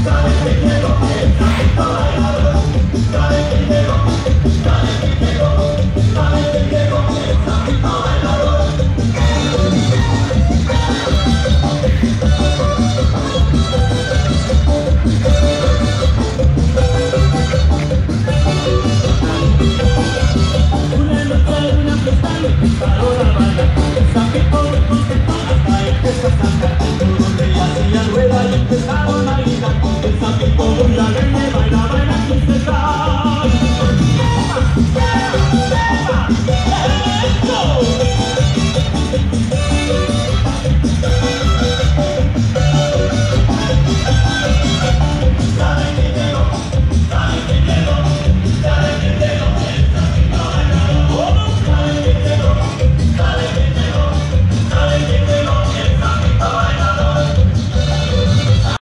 Stop.